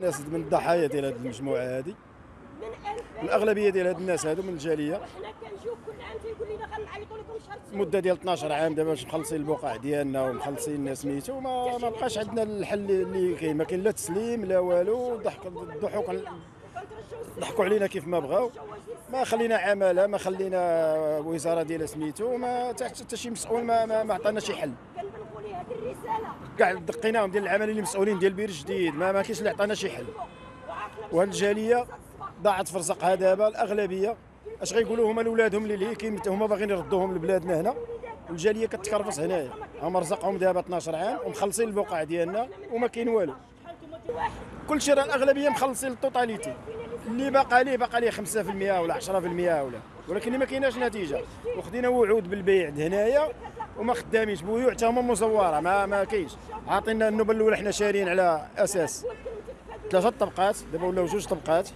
الناس من الضحايا ديال هذه المجموعة هذه الأغلبية ديال هاد الناس هادو من الجالية. حنا كنجيو كل عام تيقول لنا مدة ديال 12 عام دابا باش مخلصين البقع ديالنا ومخلصين سميتو وما ما بقاش عندنا الحل اللي كاين. ما كاين لا تسليم لا والو. ضحك الضحوك ضحكوا علينا كيف ما بغاو. ما خلينا عمالة ما خلينا وزارة ديال سميتو. ما حتى شي مسؤول ما ما, ما عطانا شي حل. كاع دقيناهم ديال العمليين المسؤولين ديال بير جديد ما ما كاينش اللي عطانا شي حل. وعرفنا وهاد الجالية ضاعت في رزقها دابا. الأغلبية اش غيقولوا هما لولادهم اللي كاين هما باغيين يردوهم لبلادنا هنا؟ والجاليه كتكرفص هنايا. هما رزقهم دابا 12 عام ومخلصين البقع ديالنا وما كاين والو. كل شيء راه الأغلبية مخلصين ال totalité اللي باقى ليه باقى ليه 5% ولا 10% ولا. ولكن ما كايناش نتيجة. وخدينا وعود بالبيع هنايا وما خدامينش. بيوع حتى هما مزورة ما ما كاينش. عاطينا النوبه الأولى حنا شارين على أساس ثلاثة طبقات دابا ولاو جوج طبقات.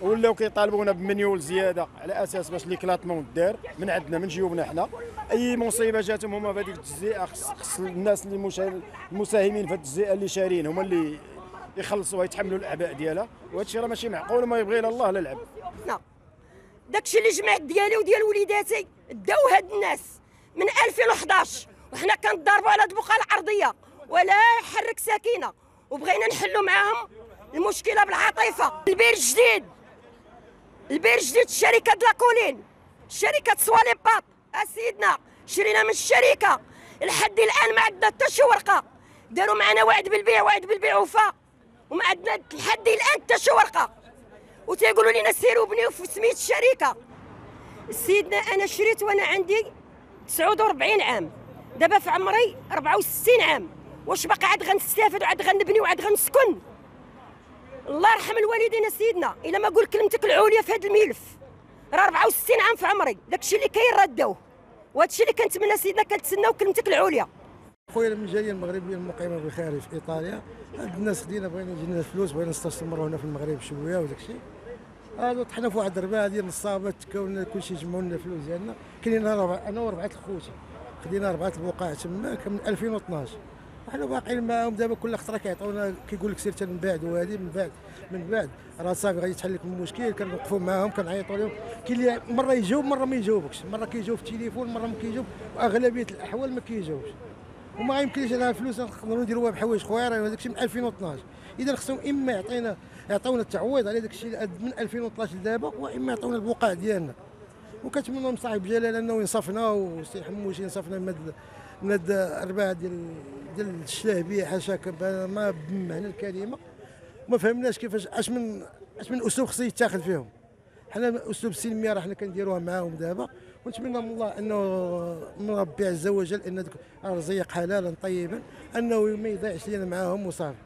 ولاو كيطالبونا بمنيول زيادة على أساس باش ليكلاتمون دار من عندنا من جيوبنا حنا. أي مصيبة جاتهم هما في هذيك التجزئه خص, الناس اللي المساهمين في التجزئه اللي شارين هما اللي يخلصوا يتحملوا الأعباء ديالها. وهذا الشيء راه ماشي معقول وما يبغي الله لا العبد لا. داكشي اللي جمعت ديالي وديال وليداتي داو هاد الناس من 2011 وحنا كنضربوا على البقعة العرضية ولا يحرك سكينه وبغينا نحلوا معاهم المشكلة بالعاطفة. البير جديد البير جديد شركه لاكولين. شركة سواليباط أسيدنا. شرينا من الشركة. لحد الآن ما عندنا حتى شي ورقة. داروا معنا وعد بالبيع وعد بالبيع وفاء وما عندنا لحد الآن حتى شي ورقة. وتيقولوا لنا سيروا بنيو في سميت الشركة. سيدنا أنا شريت وأنا عندي 49 عام. دابا في عمري 64 عام. واش باقي؟ عاد غنستافد وعاد غنبني وعاد غنسكن. الله يرحم الوالدين سيدنا. إلا ما قول كلمتك العليا في هذا الملف. راه 64 عام في عمري. داكشي اللي كاين راه داوه وهذا الشيء اللي كنتمنى سيدنا كنتسناو كلمتك العليا. خويا من الجاليه المغربيه المقيمة بالخارج في إيطاليا. هاد الناس خدينا بغينا يجينا الفلوس بغينا نستثمروا هنا في المغرب شوية وداك الشيء هادو طحنا في واحد الرباعة ديال النصابه تكون كلشي يجمعوا لنا الفلوس ديالنا. كاين أنا ربع أنا وربعة خوتي خدينا اربعه البقاع تما من 2012 وحنا باقيين معاهم دابا كل خطرة كيعطيونا كيقول لك سير من بعد وهذه من بعد من بعد. راه صافي غادي تحل لكم المشكل كنوقفوا معاهم كنعيطوا لهم. كاين اللي مرة يجاوب مرة ما يجاوبكش. مرة كيجاوب في التليفون مرة ما كيجاوب. وأغلبية الأحوال ما كيجاوبش. وما يمكنش أنا الفلوس نقدروا نديروها بحوايج خويا راه هذاك الشيء من 2012 إذا خصهم إما يعطينا يعطيونا التعويض على داك الشيء من 2012 لدابا وإما يعطيونا البقاع ديالنا. وكنتمنى من صاحب جلال إنه ينصفنا وسي حموشي ينصفنا من هاد من هاد الأربعة ديال ديال الشلهبيه حاشاك ما بمعنى الكلمة. ما فهمناش كيفاش اش من اش من اسلوب خصو يتاخذ فيهم. حنا اسلوب السلميه راه حنا كنديروها معاهم دابا. ونتمنى من الله انه من ربي عز وجل ان الرزيق حلالا طيبا انه ما يضيعش لينا معاهم وصافي.